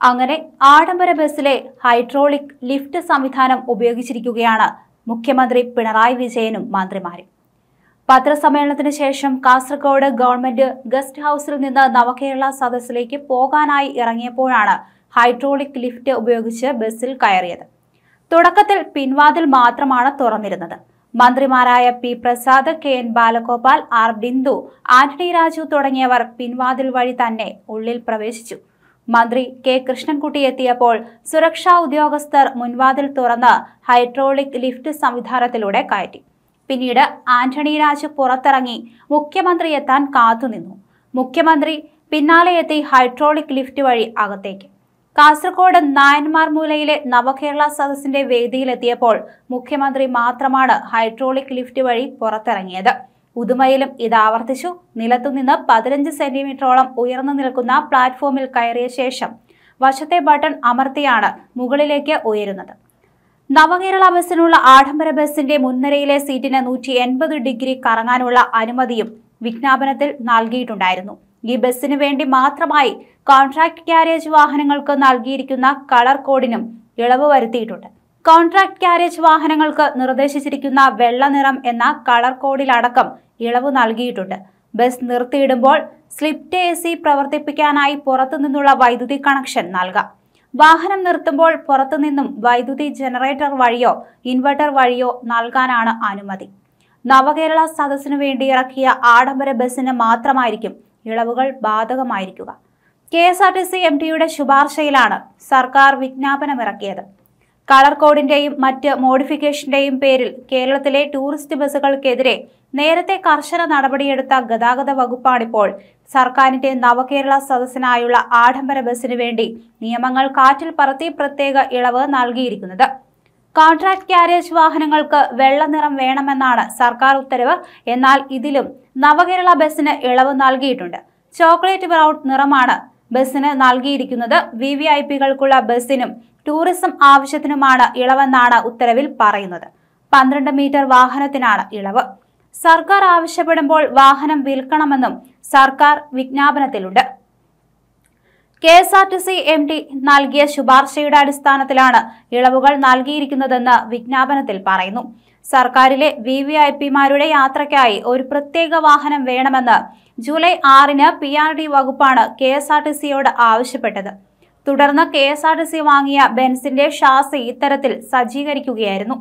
അങ്ങനെ ആഡംബര ബസ്സിലെ ഹൈഡ്രോളിക് ലിഫ്റ്റ് സംവിധാനം ഉപയോഗിച്ചിരിക്കുകയാണ് മുഖ്യമന്ത്രി പിണറായി വിജയനും മന്ത്രിമാരും. പത്രസമ്മേളനത്തിന് ശേഷം കാസർഗോഡ് ഗവൺമെന്റ് ഗസ്റ്റ് ഹൌസിൽ നിന്ന് നവകേരള സദസ്സിലേക്ക് പോകാനായി ഇറങ്ങിയപ്പോഴാണ് ഹൈഡ്രോളിക് ലിഫ്റ്റ് ഉപയോഗിച്ച് ബസ്സിൽ കയറിയത്. തുടക്കത്തിൽ പിൻവാതിൽ മാത്രമാണ് തുറന്നിരുന്നത്. മന്ത്രിമാരായ P Prasad K N Balagopal R Bindu Antony Raju തുടങ്ങിയവർ പിൻവാതിൽ വഴി തന്നെ ഉള്ളിൽ പ്രവേശിച്ചു. മന്ത്രി കെ കൃഷ്ണൻകുട്ടി എത്തിയപ്പോൾ സുരക്ഷാ ഉദ്യോഗസ്ഥർ മുൻവാതിൽ തുറന്ന് ഹൈഡ്രോളിക് ലിഫ്റ്റ് സംവിധാനത്തിലൂടെ കയറ്റി. പിന്നീട് ആന്റണി രാജ് പുറത്തിറങ്ങി മുഖ്യമന്ത്രി എത്താൻ കാത്തുനിന്നു. മുഖ്യമന്ത്രി പിന്നാലെ എത്തി ഹൈഡ്രോളിക് ലിഫ്റ്റ് വഴി അകത്തേക്ക്. കാസർഗോഡ് നായന്മാർ മൂലയിലെ നവകേരള സദസ്സിന്റെ വേദിയിലെത്തിയപ്പോൾ മുഖ്യമന്ത്രി മാത്രമാണ് ഹൈഡ്രോളിക് ലിഫ്റ്റ് വഴി പുറത്തിറങ്ങിയത്. ഉദുമയിലും ഇത് ആവർത്തിച്ചു. നിലത്തുനിന്ന് പതിനഞ്ച് സെന്റിമീറ്ററോളം ഉയർന്നു നിൽക്കുന്ന പ്ലാറ്റ്ഫോമിൽ കയറിയ ശേഷം വശത്തെ ബട്ടൺ അമർത്തിയാണ് മുകളിലേക്ക് ഉയരുന്നത്. നവകേരള ബസ്സിനുള്ള ആഡംബര ബസ്സിന്റെ മുൻനിരയിലെ സീറ്റിന് നൂറ്റി എൺപത് ഡിഗ്രി കറങ്ങാനുള്ള അനുമതിയും വിജ്ഞാപനത്തിൽ നൽകിയിട്ടുണ്ടായിരുന്നു. ഈ ബസ്സിനു വേണ്ടി മാത്രമായി കോൺട്രാക്ട് ക്യാരേജ് വാഹനങ്ങൾക്ക് നൽകിയിരിക്കുന്ന കളർ കോഡിനും ഇളവ് വരുത്തിയിട്ടുണ്ട്. കോൺട്രാക്ട് ക്യാരേജ് വാഹനങ്ങൾക്ക് നിർദ്ദേശിച്ചിരിക്കുന്ന വെള്ളനിറം എന്ന കളർ കോഡിലടക്കം ഇളവ് നൽകിയിട്ടുണ്ട്. ബസ് നിർത്തിയിടുമ്പോൾ സ്ലിപ്റ്റ് എ സി പ്രവർത്തിപ്പിക്കാനായി പുറത്തുനിന്നുള്ള വൈദ്യുതി കണക്ഷൻ നൽകാം. വാഹനം നിർത്തുമ്പോൾ പുറത്തുനിന്നും വൈദ്യുതി ജനറേറ്റർ വഴിയോ ഇൻവെർട്ടർ വഴിയോ നൽകാനാണ് അനുമതി. നവകേരള സദസ്സിനു വേണ്ടി ഇറക്കിയ ആഡംബര ബസ്സിന് മാത്രമായിരിക്കും ഇളവുകൾ ബാധകമായിരിക്കുക. K S R T C M ടിയുടെ ശുപാർശയിലാണ് സർക്കാർ വിജ്ഞാപനമിറക്കിയത്. കളർ കോഡിന്റെയും മറ്റ് മോഡിഫിക്കേഷന്റെയും പേരിൽ കേരളത്തിലെ ടൂറിസ്റ്റ് ബസ്സുകൾക്കെതിരെ നേരത്തെ കർശന നടപടിയെടുത്ത ഗതാഗത വകുപ്പാണിപ്പോൾ. സർക്കാരിന്റെ നവകേരള സദസ്സിനായുള്ള ആഡംബര ബസ്സിനു വേണ്ടി നിയമങ്ങൾ കാറ്റിൽ പറത്തി പ്രത്യേക ഇളവ് നൽകിയിരിക്കുന്നത്. കോൺട്രാക്ട് ക്യാരേജ് വാഹനങ്ങൾക്ക് വെള്ള നിറം വേണമെന്നാണ് സർക്കാർ ഉത്തരവ്. എന്നാൽ ഇതിലും നവകേരള ബസ്സിന് ഇളവ് നൽകിയിട്ടുണ്ട്. ചോക്ലേറ്റ് ബ്രൗൺ നിറമാണ് ബസ്സിന് നൽകിയിരിക്കുന്നത്. വി വി ഐ പികൾക്കുള്ള ബസ്സിനും ടൂറിസം ആവശ്യത്തിനുമാണ് ഇളവെന്നാണ് ഉത്തരവിൽ പറയുന്നത്. പന്ത്രണ്ട് മീറ്റർ വാഹനത്തിനാണ് ഇളവ്. സർക്കാർ ആവശ്യപ്പെടുമ്പോൾ വാഹനം വിൽക്കണമെന്നും സർക്കാർ വിജ്ഞാപനത്തിലുണ്ട്. K S R T C M D നൽകിയ ശുപാർശയുടെ അടിസ്ഥാനത്തിലാണ് ഇളവുകൾ നൽകിയിരിക്കുന്നതെന്ന് വിജ്ഞാപനത്തിൽ പറയുന്നു. സർക്കാരിലെ വി വി ഐ പിമാരുടെ യാത്രയ്ക്കായി ഒരു പ്രത്യേക വാഹനം വേണമെന്ന് ജൂലൈ ആറിന് പി ആർ ഡി വകുപ്പാണ് കെ എസ് ആർ ടി സിയോട് ആവശ്യപ്പെട്ടത്. തുടർന്ന് K S R T C വാങ്ങിയ ബെൻസിന്റെ ഷാസി ഇത്തരത്തിൽ സജ്ജീകരിക്കുകയായിരുന്നു.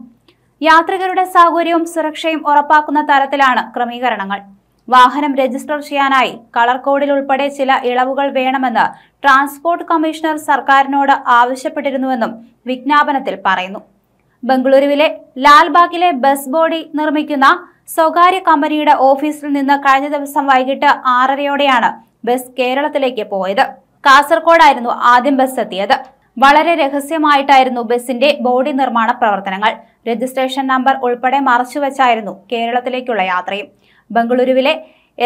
യാത്രികരുടെ സൗകര്യവും സുരക്ഷയും ഉറപ്പാക്കുന്ന തരത്തിലാണ് ക്രമീകരണങ്ങൾ. വാഹനം രജിസ്റ്റർ ചെയ്യാനായി കളർ കോഡിൽ ഉൾപ്പെടെ ചില ഇളവുകൾ വേണമെന്ന് ട്രാൻസ്പോർട്ട് കമ്മീഷണർ സർക്കാരിനോട് ആവശ്യപ്പെട്ടിരുന്നുവെന്നും വിജ്ഞാപനത്തിൽ പറയുന്നു. ബംഗളൂരുവിലെ ലാൽബാഗിലെ ബസ് ബോഡി നിർമ്മിക്കുന്ന സ്വകാര്യ കമ്പനിയുടെ ഓഫീസിൽ നിന്ന് കഴിഞ്ഞ ദിവസം വൈകിട്ട് ആറരയോടെയാണ് ബസ് കേരളത്തിലേക്ക് പോയത്. കാസർഗോഡായിരുന്നു ആദ്യം ബസ് എത്തിയത്. വളരെ രഹസ്യമായിട്ടായിരുന്നു ബസിന്റെ ബോഡി നിർമ്മാണ പ്രവർത്തനങ്ങൾ. രജിസ്ട്രേഷൻ നമ്പർ ഉൾപ്പെടെ മറച്ചുവെച്ചായിരുന്നു കേരളത്തിലേക്കുള്ള യാത്രയും. ബംഗളൂരുവിലെ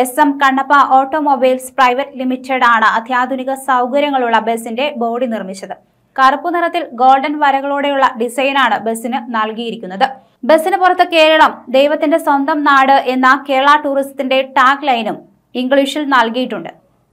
S M Kannappa automobiles private limited ആണ് അത്യാധുനിക സൗകര്യങ്ങളുള്ള ബസിന്റെ ബോഡി നിർമ്മിച്ചത്. കറുപ്പു നിറത്തിൽ ഗോൾഡൻ വരകളോടെയുള്ള ഡിസൈനാണ് ബസ്സിന് നൽകിയിരിക്കുന്നത്. ബസ്സിന് പുറത്ത് കേരളം ദൈവത്തിന്റെ സ്വന്തം നാട് എന്ന കേരള ടൂറിസത്തിന്റെ ടാഗ് ലൈനും ഇംഗ്ലീഷിൽ നൽകിയിട്ടുണ്ട്.